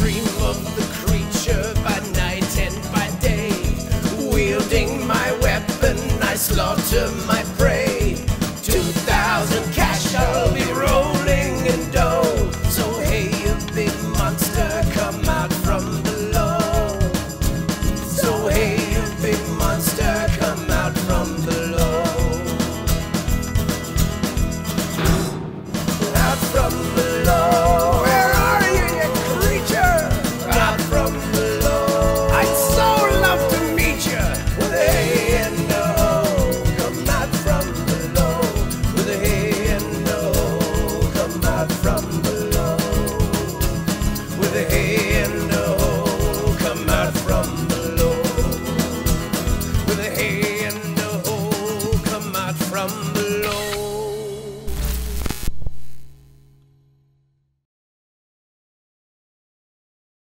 dream of the creature by night and by day. Wielding my weapon, I slaughter my with the hay and the oh, hoe come out from below.